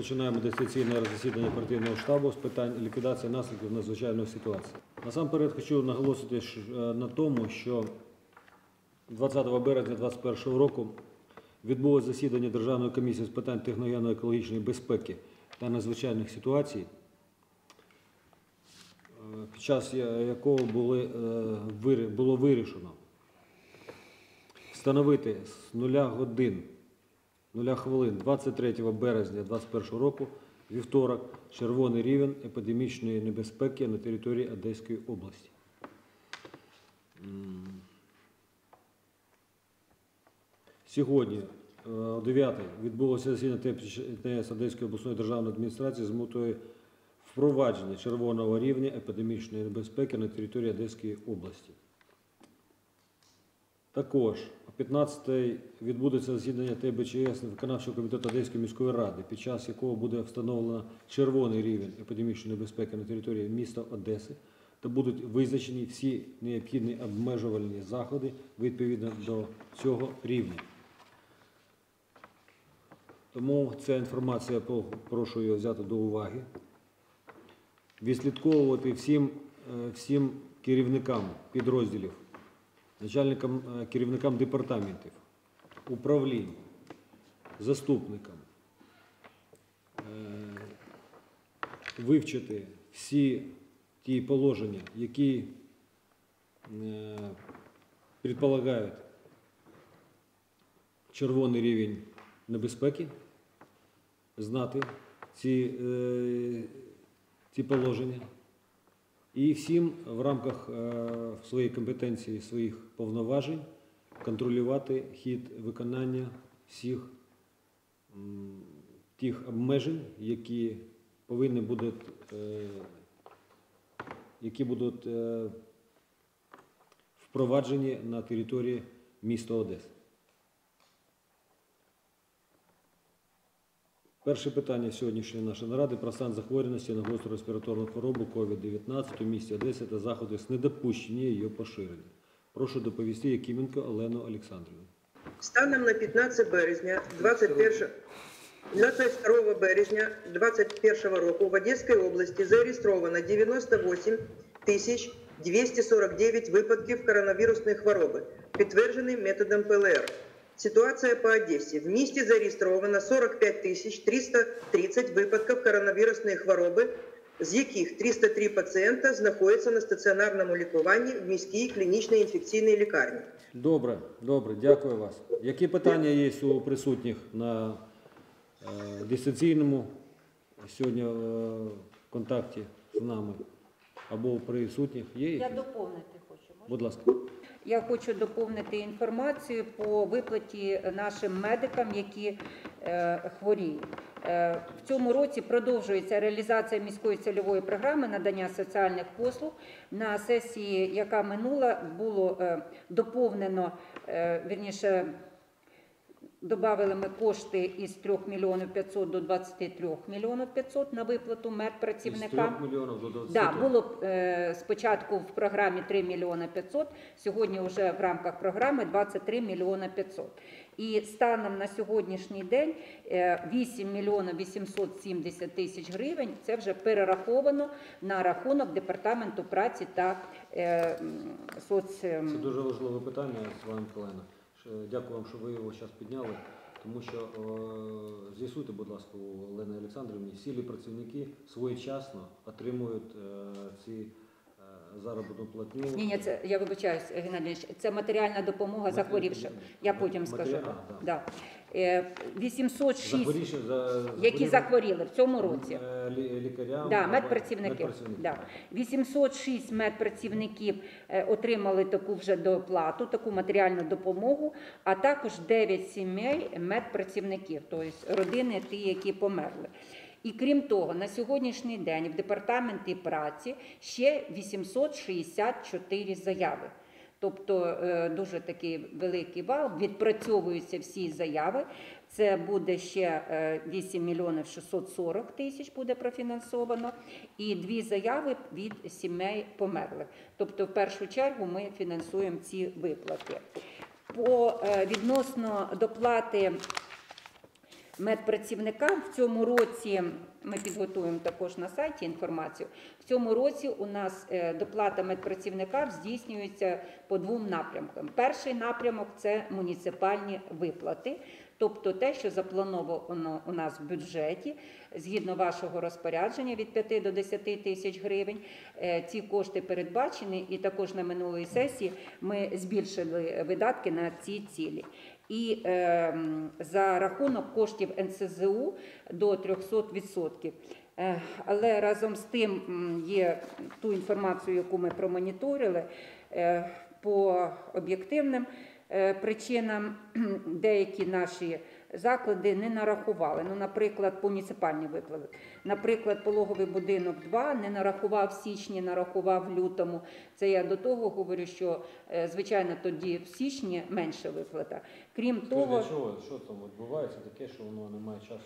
Розпочинаємо дистанційне засідання оперативного штабу з питань ліквідації наслідків надзвичайної ситуації. Насамперед хочу наголосити е, на тому, що 20 березня 2021 року відбулося засідання Державної комісії з питань техногенно-екологічної безпеки та надзвичайних ситуацій, е, під час якого е, було вирішено встановити з нуля годин, нуля хвилин 23 березня 2021 року, вівторок, червоний рівень епідемічної небезпеки на території Одеської області. Сьогодні е, о 9 відбулося засідання ТС Одеської обласної державної адміністрації з метою впровадження червоного рівня епідемічної небезпеки на території Одеської області. Також о 15 відбудеться засідання ТБЧС виконавчого комітету Одеської міської ради, під час якого буде встановлено червоний рівень епідемічної небезпеки на території міста Одеси та будуть визначені всі необхідні обмежувальні заходи відповідно до цього рівня. Тому ця інформація прошу її взяти до уваги. Відслідковувати всім, е, всім керівникам підрозділів начальникам, е, керівникам департаментів, управлінь, заступникам е, вивчити всі ті положення, які е, предполагають червоний рівень небезпеки, знати ці, ці положення. І всім в рамках е, своєї компетенції, своїх повноважень контролювати хід виконання всіх тих обмежень, які повинні будуть, е, які будуть е, впроваджені на території міста Одеси. Перше питання сьогоднішньої нашої наради про стан захворюваності на гостру респіраторну хворобу COVID-19 у місті Одеси та заходи з недопущення її поширення. Прошу доповісти Якименко Олену Олександрівну. Станом на 15 березня 21 22 березня 2021 року в Одеській області зареєстровано 98 тисяч 249 випадків коронавірусної хвороби, підтверджений методом ПЛР. Ситуація по Одесі. В місті зареєстровано 45 тисяч 330 випадків коронавірусної хвороби, з яких 303 пацієнта знаходяться на стаціонарному лікуванні в міській клінічній інфекційній лікарні. Добре, добре, дякую вас. Які питання є у присутніх на е, дистанційному сьогодні е, контакті з нами або у присутніх? Є? Я доповнити хочу. можна? Будь ласка. Я хочу доповнити інформацію по виплаті нашим медикам, які е, хворіють. Е, в цьому році продовжується реалізація міської цільової програми надання соціальних послуг. На сесії, яка минула, було е, доповнено вірніше. Добавили ми кошти із 3 мільйонів 500 до 23 мільйонів 500 на виплату З медпрацівникам. 3 мільйонів до 20. Да, було е, спочатку в програмі 3 мільйони 500, сьогодні вже в рамках програми 23 мільйони 500. І станом на сьогоднішній день е, 8 мільйонів 870 тисяч гривень це вже перераховано на рахунок Департаменту праці та е, соц... Це дуже важливе питання, Світлана Миколаївна. Ще Дякую вам, що ви його зараз підняли. Тому що е, з'ясуйте, будь ласка, у Олени Олександрівні, всі працівники своєчасно отримують е, ці е, заробітну платню. Ні, ні, це я вибачаюсь, Геннадій, це матеріальна допомога захворівши. захворівшим. Я потім скажу. Матеріал- да. Да. Е, 806, Захворівши, за, які захворіли в цьому році. Е, лі- лікарям. Да, або медпрацівники. Да. 806 медпрацівників е, отримали таку вже доплату, таку матеріальну допомогу, а також 9 сімей медпрацівників, тобто родини ті, які померли. І крім того, на сьогоднішній день в департаменті праці ще 864 заяви. Тобто е, дуже такий великий вал, відпрацьовуються всі заяви. Це буде ще е, 8 мільйонів 640 тисяч буде профінансовано, і дві заяви від сімей померлих. Тобто, в першу чергу ми фінансуємо ці виплати. По е, відносно доплати медпрацівникам в цьому році. Ми підготуємо також на сайті інформацію. В цьому році у нас е, доплата медпрацівникам здійснюється по двом напрямкам. Перший напрямок це муніципальні виплати, тобто те, що заплановано у нас в бюджеті, згідно вашого розпорядження від 5 до 10 тисяч гривень. Е, Ці кошти передбачені, і також на минулої сесії ми збільшили видатки на ці цілі. І е, за рахунок коштів НСЗУ до 300%. Е, Але разом з тим є ту інформацію, яку ми промоніторили е, по об'єктивним причинам деякі наші заклади не нарахували. Ну, наприклад, муніципальні виплати. Наприклад, пологовий будинок 2 не нарахував в січні, нарахував в лютому. Це я до того говорю, що е, звичайно тоді в січні менше виплата. Крім того, чого? Що там відбувається таке, що воно не має часу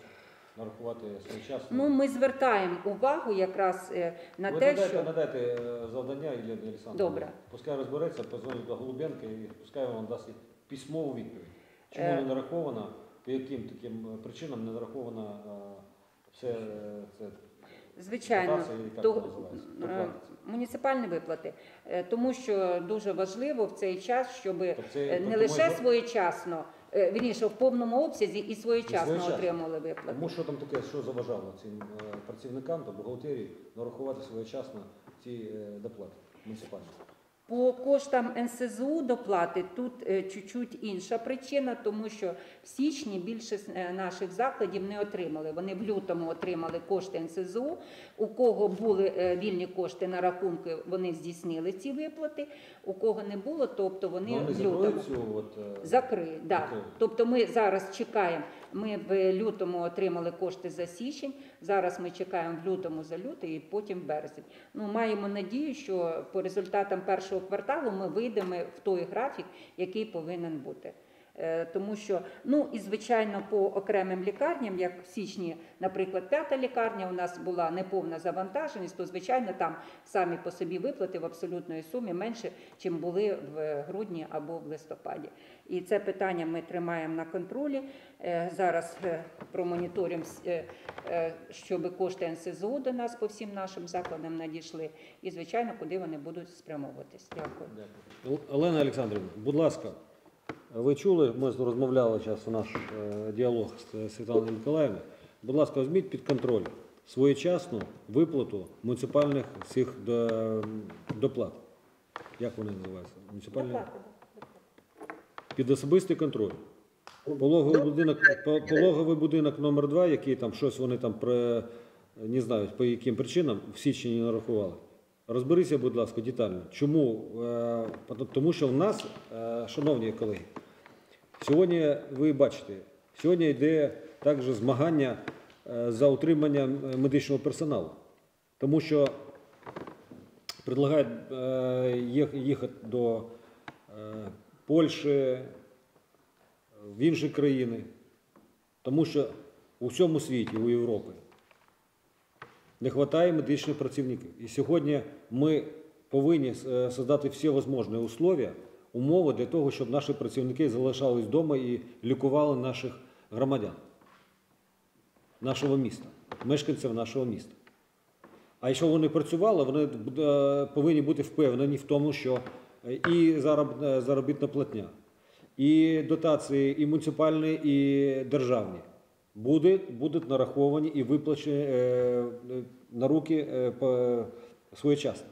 нарахувати своєчасно? ну ми звертаємо увагу якраз е, на Ви те, надайте, що надайте е, завдання Іллі Олександровні. Добре. Пускай розбереться, позвонить до Голубенка і пускай вам дасть письмову відповідь. Чому Е. не нараховано, по яким таким е, причинам не нараховано е, все е, це звичайно дотація, і як то, вона називається? е, Доплата. муніципальні виплати, Е, тому що дуже важливо в цей час, щоб Тобто це- е, тобто не ми лише за- своєчасно, е, вірніше, в повному обсязі і своєчасно своєчасно. отримали виплати. Тому що там таке, що заважало цим е, працівникам та бухгалтерії нарахувати своєчасно ці е, доплати муніципальні? По коштам НСЗУ доплати тут е, чуть-чуть інша причина, тому що в січні більшість е, наших закладів не отримали. Вони в лютому отримали кошти НСЗУ. У кого були е, вільні кошти на рахунку, вони здійснили ці виплати. У кого не було, тобто вони, Ну, вони в лютому. е, да. Тобто ми зараз чекаємо. Ми в лютому отримали кошти за січень. Зараз ми чекаємо в лютому за лютий і потім березень. Ну маємо надію, що по результатам першого кварталу ми вийдемо в той графік, який повинен бути. Е, Тому що, ну і звичайно, по окремим лікарням, як в січні, наприклад, п'ята лікарня, у нас була неповна завантаженість, то звичайно там самі по собі виплати в абсолютної сумі менше, чим були в грудні або в листопаді. І це питання ми тримаємо на контролі. Е, Зараз е, промоніторимо, щоб кошти НСЗУ до нас по всім нашим закладам надійшли, і звичайно, куди вони будуть спрямовуватись. Дякую. Олена Олександрівна, будь ласка, ви чули, ми розмовляли зараз у наш е, діалог з Світланою Миколаївною. Будь ласка, візьміть під контроль своєчасну виплату муніципальних цих доплат. Як вони називаються? Муніципальні? Під особистий контроль. Пологовий будинок, по- пологовий будинок номер 2 який там щось вони там про, не знаю, по яким причинам в січні не нарахували. Розберися, будь ласка, детально. Чому? Е, Тому що в нас, е, шановні колеги, сьогодні ви бачите, сьогодні йде також змагання е, за утримання е, медичного персоналу. Тому що предлагають е, їхати до Польщі, в інші країни, тому що у всьому світі, у Європі, не вистачає медичних працівників. І сьогодні ми повинні создати всі можливі условия, умови для того, щоб наші працівники залишались вдома і лікували наших громадян, нашого міста, мешканців нашого міста. А якщо вони працювали, вони е, повинні бути впевнені в тому, що е, і е, заробітна платня, і дотації, і муніципальні, і державні будуть, будуть нараховані і виплачені на руки своєчасно.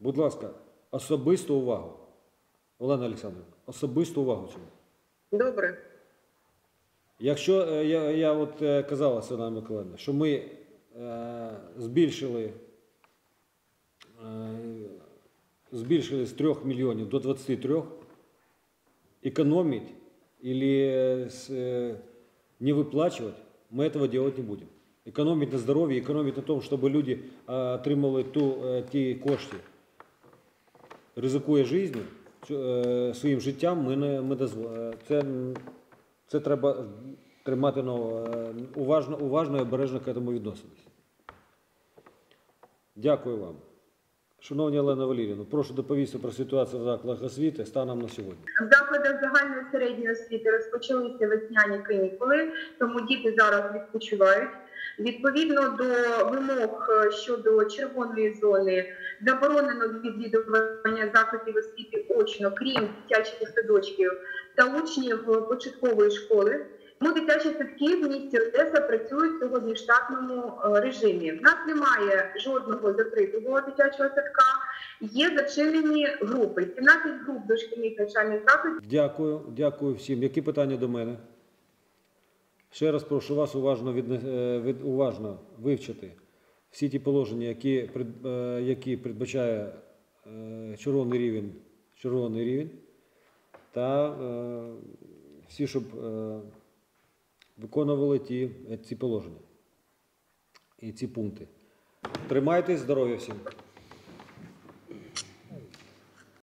Будь ласка, особисту увагу. Олена Олександрівна, особисту увагу цьому. Добре. Якщо е, я, я от е, казала Світлана Миколаївна, що ми е, збільшили, е, збільшили з 3 мільйонів до 23, экономить или с, э, не выплачивать, мы этого делать не будем. Экономить на здоров'ї, економить на тому, щоб люди е, отримали ту, е, ті кошти. Ризикує життю, е, своїм життям, ми не ми дозво- е, це, це треба тримати ну, е, уважно, уважно і обережно к этому відноситись. Дякую вам. Шановні Олена Валерійовна, прошу доповісти про ситуацію в закладах освіти станом на сьогодні. В закладах загальної середньої освіти розпочалися весняні канікули, тому діти зараз відпочивають. Відповідно до вимог е, щодо червоної зони заборонено відвідування закладів освіти очно, крім дитячих садочків та учнів початкової школи. Тому дитячі садки в місті Одеса працюють сьогодні в штатному е, режимі. В нас немає жодного закритого дитячого садка. Є зачинені групи. 17 груп дошкільних навчальних закладів Дякую, дякую всім. Які питання до мене? Ще раз прошу вас уважно, е, від, уважно вивчити всі ті положення, які, е, які передбачає е, червоний рівень, червоний рівень та всі, щоб виконували ті, ці положення і ці пункти. Тримайтесь, здоров'я всім!